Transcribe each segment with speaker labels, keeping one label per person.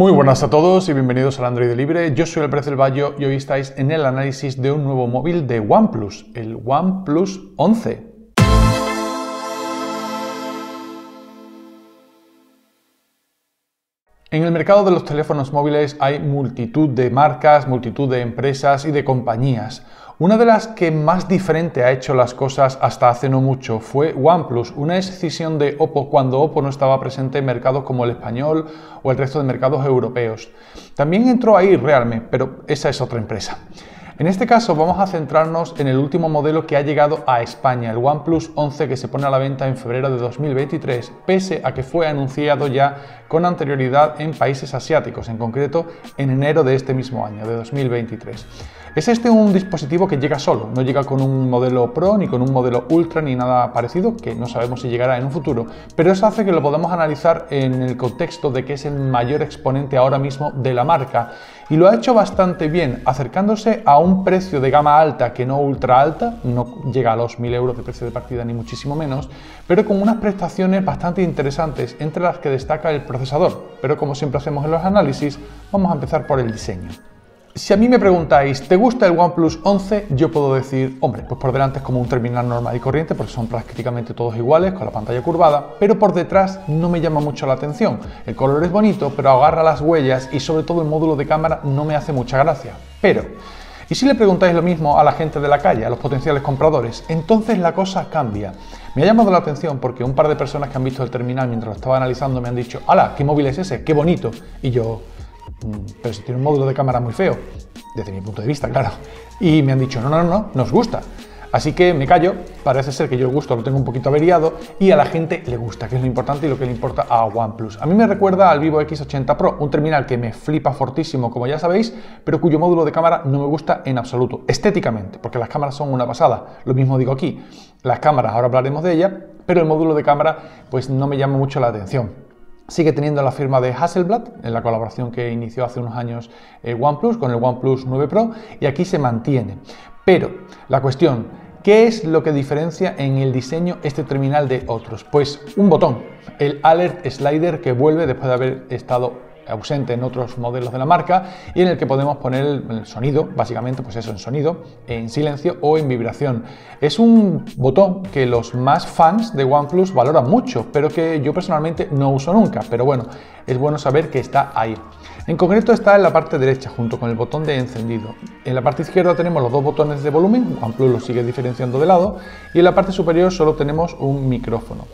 Speaker 1: Muy buenas a todos y bienvenidos al Android Libre. Yo soy el Bayo y hoy estáis en el análisis de un nuevo móvil de OnePlus, el OnePlus 11. En el mercado de los teléfonos móviles hay multitud de marcas, multitud de empresas y de compañías. Una de las que más diferente ha hecho las cosas hasta hace no mucho fue OnePlus, una decisión de Oppo cuando Oppo no estaba presente en mercados como el español o el resto de mercados europeos. También entró ahí Realme, pero esa es otra empresa. En este caso vamos a centrarnos en el último modelo que ha llegado a España, el OnePlus 11 que se pone a la venta en febrero de 2023, pese a que fue anunciado ya con anterioridad en países asiáticos, en concreto en enero de este mismo año, de 2023. Es este un dispositivo que llega solo, no llega con un modelo Pro ni con un modelo Ultra ni nada parecido, que no sabemos si llegará en un futuro, pero eso hace que lo podamos analizar en el contexto de que es el mayor exponente ahora mismo de la marca y lo ha hecho bastante bien, acercándose a un precio de gama alta que no ultra alta, no llega a los 1000 euros de precio de partida ni muchísimo menos, pero con unas prestaciones bastante interesantes, entre las que destaca el procesador. Pero como siempre hacemos en los análisis, vamos a empezar por el diseño. Si a mí me preguntáis, ¿te gusta el OnePlus 11? Yo puedo decir, hombre, pues por delante es como un terminal normal y corriente porque son prácticamente todos iguales con la pantalla curvada, pero por detrás no me llama mucho la atención. El color es bonito, pero agarra las huellas y sobre todo el módulo de cámara no me hace mucha gracia. Pero, ¿y si le preguntáis lo mismo a la gente de la calle, a los potenciales compradores? Entonces la cosa cambia. Me ha llamado la atención porque un par de personas que han visto el terminal mientras lo estaba analizando me han dicho, ¡hala! ¿Qué móvil es ese? ¡Qué bonito! Y yo, pero si tiene un módulo de cámara muy feo, desde mi punto de vista, claro. Y me han dicho, no, no, no, nos gusta. Así que me callo, parece ser que yo el gusto lo tengo un poquito averiado y a la gente le gusta, que es lo importante y lo que le importa a OnePlus. A mí me recuerda al Vivo X80 Pro, un terminal que me flipa fortísimo, como ya sabéis, pero cuyo módulo de cámara no me gusta en absoluto, estéticamente, porque las cámaras son una pasada. Lo mismo digo aquí, las cámaras, ahora hablaremos de ella, pero el módulo de cámara pues no me llama mucho la atención. Sigue teniendo la firma de Hasselblad en la colaboración que inició hace unos años eh, OnePlus con el OnePlus 9 Pro y aquí se mantiene. Pero la cuestión, ¿qué es lo que diferencia en el diseño este terminal de otros? Pues un botón, el Alert Slider que vuelve después de haber estado ausente en otros modelos de la marca y en el que podemos poner el sonido, básicamente pues eso, en sonido, en silencio o en vibración. Es un botón que los más fans de OnePlus valoran mucho, pero que yo personalmente no uso nunca, pero bueno, es bueno saber que está ahí. En concreto está en la parte derecha junto con el botón de encendido. En la parte izquierda tenemos los dos botones de volumen, OnePlus lo sigue diferenciando de lado, y en la parte superior solo tenemos un micrófono.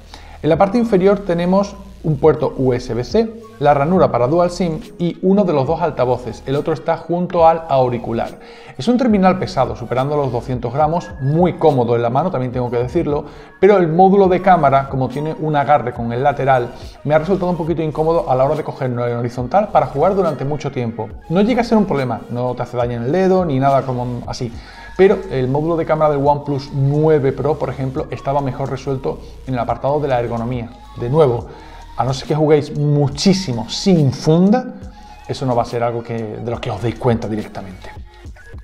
Speaker 1: En la parte inferior tenemos un puerto USB-C, la ranura para Dual SIM y uno de los dos altavoces, el otro está junto al auricular. Es un terminal pesado, superando los 200 gramos, muy cómodo en la mano, también tengo que decirlo, pero el módulo de cámara, como tiene un agarre con el lateral, me ha resultado un poquito incómodo a la hora de cogerlo en horizontal para jugar durante mucho tiempo. No llega a ser un problema, no te hace daño en el dedo ni nada como así, pero el módulo de cámara del OnePlus 9 Pro, por ejemplo, estaba mejor resuelto en el apartado de la ergonomía. De nuevo, a no ser que juguéis muchísimo sin funda, eso no va a ser algo que, de lo que os deis cuenta directamente.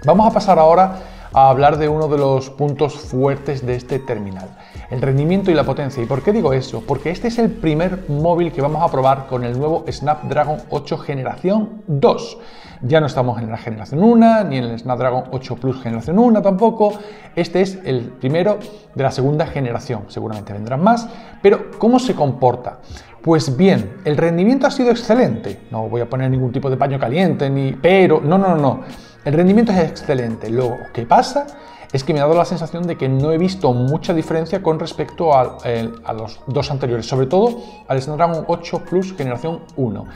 Speaker 1: Vamos a pasar ahora a hablar de uno de los puntos fuertes de este terminal, el rendimiento y la potencia. ¿Y por qué digo eso? Porque este es el primer móvil que vamos a probar con el nuevo Snapdragon 8 generación 2. Ya no estamos en la generación 1, ni en el Snapdragon 8 Plus generación 1 tampoco. Este es el primero de la segunda generación. Seguramente vendrán más. Pero, ¿cómo se comporta? Pues bien, el rendimiento ha sido excelente. No voy a poner ningún tipo de paño caliente, ni... Pero, no, no, no. El rendimiento es excelente. Luego, ¿qué pasa? Es que me ha dado la sensación de que no he visto mucha diferencia con respecto a, los dos anteriores, sobre todo al Snapdragon 8 Plus generación 1.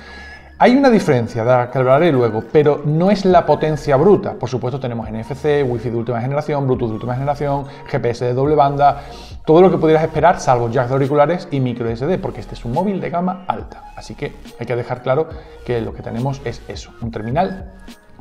Speaker 1: Hay una diferencia, de que hablaré luego, pero no es la potencia bruta. Por supuesto tenemos NFC, Wi-Fi de última generación, Bluetooth de última generación, GPS de doble banda, todo lo que pudieras esperar, salvo jack de auriculares y micro SD, porque este es un móvil de gama alta. Así que hay que dejar claro que lo que tenemos es eso, un terminal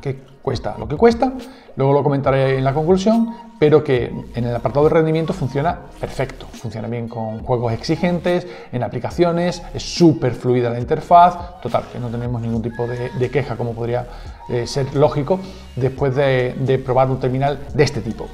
Speaker 1: que cuesta lo que cuesta, luego lo comentaré en la conclusión, pero que en el apartado de rendimiento funciona perfecto, funciona bien con juegos exigentes, en aplicaciones, es súper fluida la interfaz, total, que no tenemos ningún tipo de, queja como podría eh, ser lógico después de, de probar un terminal de este tipo.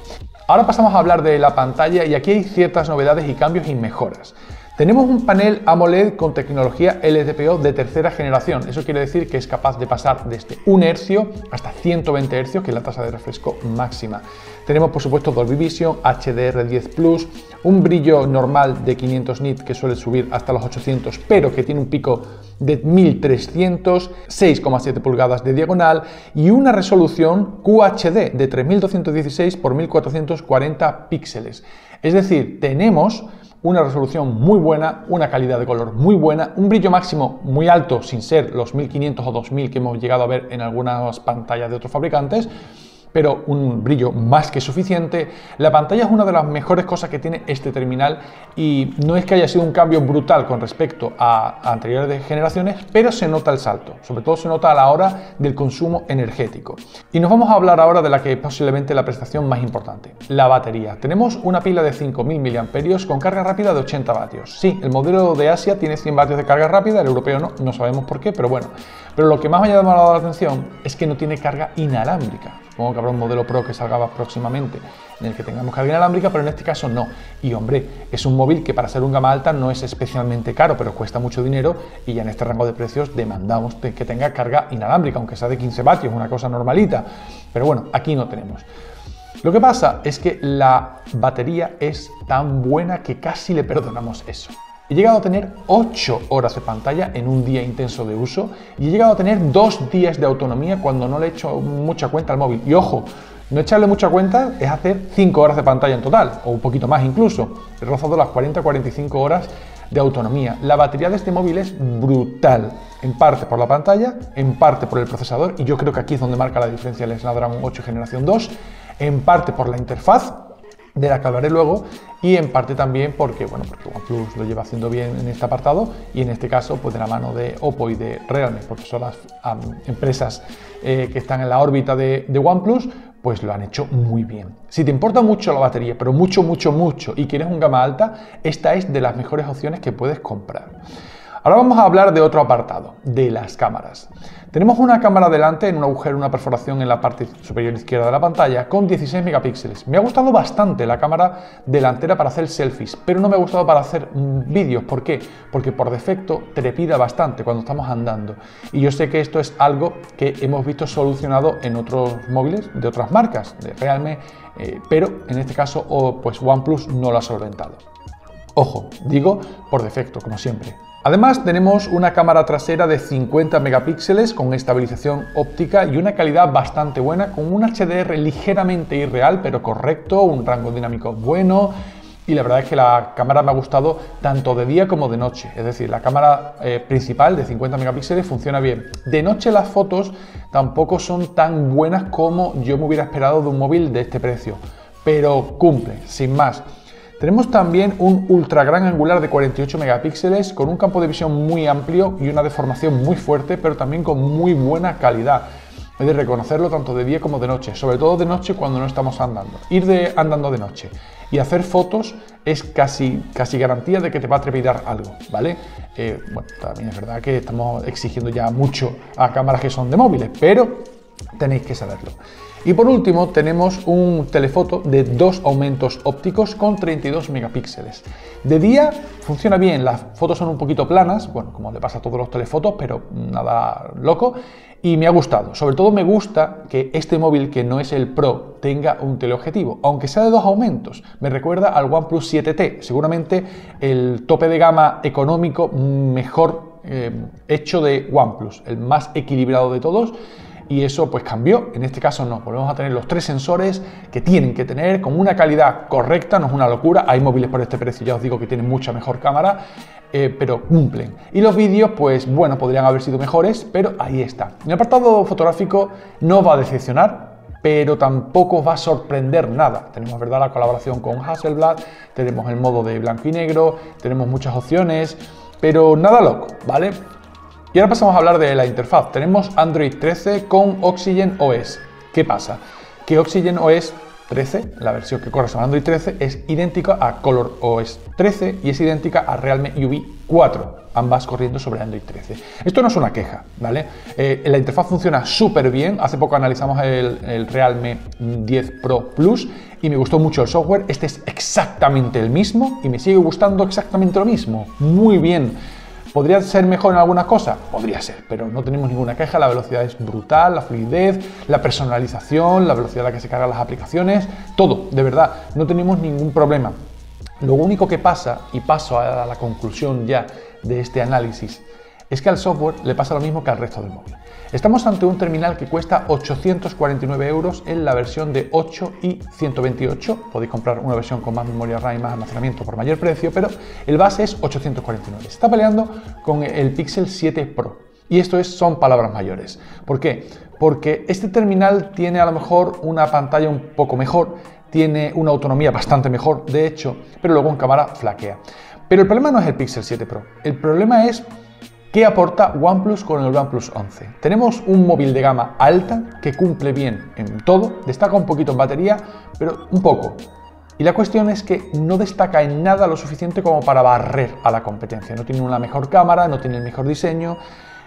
Speaker 1: Ahora pasamos a hablar de la pantalla y aquí hay ciertas novedades y cambios y mejoras. Tenemos un panel AMOLED con tecnología LTPO de tercera generación. Eso quiere decir que es capaz de pasar desde 1 Hz hasta 120 Hz, que es la tasa de refresco máxima. Tenemos por supuesto Dolby Vision, HDR10 Plus, un brillo normal de 500 nits que suele subir hasta los 800, pero que tiene un pico de 1300, 6,7 pulgadas de diagonal y una resolución QHD de 3216 x 1440 píxeles. Es decir, tenemos una resolución muy buena, una calidad de color muy buena, un brillo máximo muy alto sin ser los 1500 o 2000 que hemos llegado a ver en algunas pantallas de otros fabricantes, pero un brillo más que suficiente. La pantalla es una de las mejores cosas que tiene este terminal y no es que haya sido un cambio brutal con respecto a, anteriores generaciones, pero se nota el salto, sobre todo se nota a la hora del consumo energético. Y nos vamos a hablar ahora de la que es posiblemente la prestación más importante, la batería. Tenemos una pila de 5000 mAh con carga rápida de 80 vatios. Sí, el modelo de Asia tiene 100 vatios de carga rápida, el europeo no, no sabemos por qué, pero bueno. Pero lo que más me ha llamado la atención es que no tiene carga inalámbrica. Supongo que habrá un modelo Pro que salga próximamente en el que tengamos carga inalámbrica, pero en este caso no. Y hombre, es un móvil que para ser un gama alta no es especialmente caro, pero cuesta mucho dinero y ya en este rango de precios demandamos que tenga carga inalámbrica, aunque sea de 15 vatios, una cosa normalita. Pero bueno, aquí no tenemos. Lo que pasa es que la batería es tan buena que casi le perdonamos eso. He llegado a tener 8 horas de pantalla en un día intenso de uso y he llegado a tener 2 días de autonomía cuando no le he hecho mucha cuenta al móvil. Y ojo, no echarle mucha cuenta es hacer 5 horas de pantalla en total, o un poquito más incluso. He rozado las 40-45 horas de autonomía. La batería de este móvil es brutal, en parte por la pantalla, en parte por el procesador, y yo creo que aquí es donde marca la diferencia el Snapdragon 8 generación 2, en parte por la interfaz, de la que hablaré luego y en parte también porque, bueno, porque OnePlus lo lleva haciendo bien en este apartado y en este caso pues de la mano de Oppo y de Realme porque son las empresas eh, que están en la órbita de, de OnePlus pues lo han hecho muy bien. Si te importa mucho la batería, pero mucho, mucho, mucho, y quieres un gama alta, esta es de las mejores opciones que puedes comprar. Ahora vamos a hablar de otro apartado, de las cámaras. Tenemos una cámara delante en un agujero, una perforación en la parte superior izquierda de la pantalla con 16 megapíxeles. Me ha gustado bastante la cámara delantera para hacer selfies, pero no me ha gustado para hacer mm, vídeos. ¿Por qué? Porque por defecto trepida bastante cuando estamos andando. Y yo sé que esto es algo que hemos visto solucionado en otros móviles de otras marcas, de Realme, eh, pero en este caso pues OnePlus no lo ha solventado. Ojo, digo por defecto, como siempre. Además tenemos una cámara trasera de 50 megapíxeles con estabilización óptica y una calidad bastante buena con un HDR ligeramente irreal pero correcto, un rango dinámico bueno y la verdad es que la cámara me ha gustado tanto de día como de noche. Es decir, la cámara eh, principal de 50 megapíxeles funciona bien. De noche las fotos tampoco son tan buenas como yo me hubiera esperado de un móvil de este precio, pero cumple, sin más. Tenemos también un ultra gran angular de 48 megapíxeles con un campo de visión muy amplio y una deformación muy fuerte, pero también con muy buena calidad. He de reconocerlo tanto de día como de noche, sobre todo de noche cuando no estamos andando. Ir de, andando de noche y hacer fotos es casi, casi garantía de que te va a trepidar algo, ¿vale? Eh, también es verdad que estamos exigiendo ya mucho a cámaras que son de móviles, pero tenéis que saberlo. Y por último tenemos un telefoto de dos aumentos ópticos con 32 megapíxeles. De día funciona bien, las fotos son un poquito planas, bueno, como le pasa a todos los telefotos, pero nada loco. Y me ha gustado, sobre todo me gusta que este móvil que no es el Pro tenga un teleobjetivo, aunque sea de dos aumentos. Me recuerda al OnePlus 7T, seguramente el tope de gama económico mejor eh, hecho de OnePlus, el más equilibrado de todos y eso pues cambió. En este caso no, volvemos a tener los tres sensores que tienen que tener con una calidad correcta, no es una locura. Hay móviles por este precio, ya os digo que tienen mucha mejor cámara, eh, pero cumplen. Y los vídeos, pues bueno, podrían haber sido mejores, pero ahí está. En el apartado fotográfico no va a decepcionar, pero tampoco va a sorprender nada. Tenemos, ¿verdad?, la colaboración con Hasselblad, tenemos el modo de blanco y negro, tenemos muchas opciones, pero nada loco, ¿vale? Y ahora pasamos a hablar de la interfaz. Tenemos Android 13 con Oxygen OS. ¿Qué pasa? Que Oxygen OS 13, la versión que corre sobre Android 13, es idéntica a ColorOS 13 y es idéntica a Realme UV 4, ambas corriendo sobre Android 13. Esto no es una queja, ¿vale? Eh, la interfaz funciona súper bien. Hace poco analizamos el, Realme 10 Pro Plus y me gustó mucho el software. Este es exactamente el mismo y me sigue gustando exactamente lo mismo. Muy bien. ¿Podría ser mejor en alguna cosa? Podría ser, pero no tenemos ninguna queja. La velocidad es brutal, la fluidez, la personalización, la velocidad a la que se cargan las aplicaciones, todo, de verdad, no tenemos ningún problema. Lo único que pasa, y paso a la conclusión ya de este análisis, es que al software le pasa lo mismo que al resto del móvil. Estamos ante un terminal que cuesta 849 euros en la versión de 8 y 128. Podéis comprar una versión con más memoria RAM y más almacenamiento por mayor precio, pero el base es 849. está peleando con el Pixel 7 Pro. Y esto es, son palabras mayores. ¿Por qué? Porque este terminal tiene a lo mejor una pantalla un poco mejor, tiene una autonomía bastante mejor, de hecho, pero luego en cámara flaquea. Pero el problema no es el Pixel 7 Pro, el problema es ¿Qué aporta OnePlus con el OnePlus 11? Tenemos un móvil de gama alta que cumple bien en todo, destaca un poquito en batería, pero un poco. Y la cuestión es que no destaca en nada lo suficiente como para barrer a la competencia. No tiene una mejor cámara, no tiene el mejor diseño.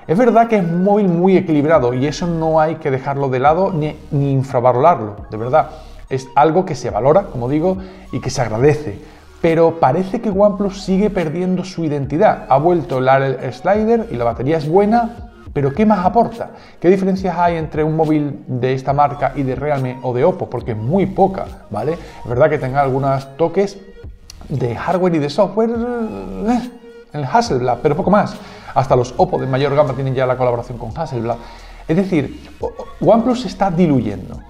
Speaker 1: Es verdad que es un móvil muy equilibrado y eso no hay que dejarlo de lado ni, ni infravalorarlo, de verdad. Es algo que se valora, como digo, y que se agradece pero parece que OnePlus sigue perdiendo su identidad. Ha vuelto el slider y la batería es buena, pero ¿qué más aporta? ¿Qué diferencias hay entre un móvil de esta marca y de Realme o de Oppo? Porque es muy poca, ¿vale? Es verdad que tenga algunos toques de hardware y de software eh, el Hasselblad, pero poco más. Hasta los Oppo de mayor gama tienen ya la colaboración con Hasselblad. Es decir, OnePlus se está diluyendo.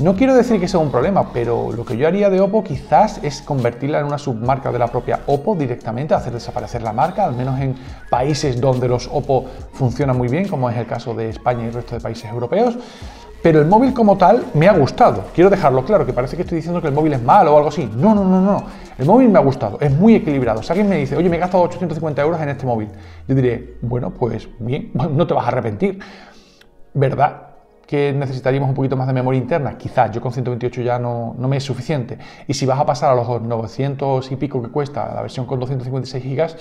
Speaker 1: No quiero decir que sea un problema, pero lo que yo haría de Oppo quizás es convertirla en una submarca de la propia Oppo directamente, hacer desaparecer la marca, al menos en países donde los Oppo funcionan muy bien, como es el caso de España y el resto de países europeos. Pero el móvil como tal me ha gustado. Quiero dejarlo claro, que parece que estoy diciendo que el móvil es malo o algo así. No, no, no, no. El móvil me ha gustado, es muy equilibrado. Si alguien me dice, oye, me he gastado 850 euros en este móvil, yo diré, bueno, pues bien, no te vas a arrepentir. ¿Verdad? Que necesitaríamos un poquito más de memoria interna, quizás yo con 128 ya no, no, me es suficiente. Y si vas a pasar a los 900 y pico que cuesta la versión con 256 GB,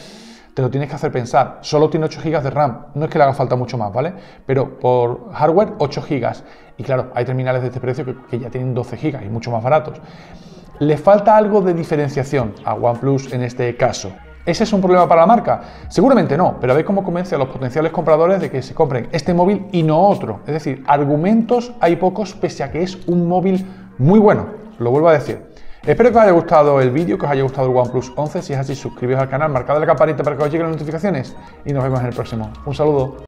Speaker 1: te lo tienes que hacer pensar. Solo tiene 8 GB de RAM, no es que le haga falta mucho más, ¿vale? Pero por hardware 8 GB. Y claro, hay terminales de este precio que, que ya tienen 12 GB y mucho más baratos. Le falta algo de diferenciación a OnePlus en este caso. ¿Ese es un problema para la marca? Seguramente no, pero ve cómo convence a los potenciales compradores de que se compren este móvil y no otro. Es decir, argumentos hay pocos pese a que es un móvil muy bueno, lo vuelvo a decir. Espero que os haya gustado el vídeo, que os haya gustado el OnePlus 11. Si es así, suscribíos al canal, marcad la campanita para que os lleguen las notificaciones y nos vemos en el próximo. Un saludo.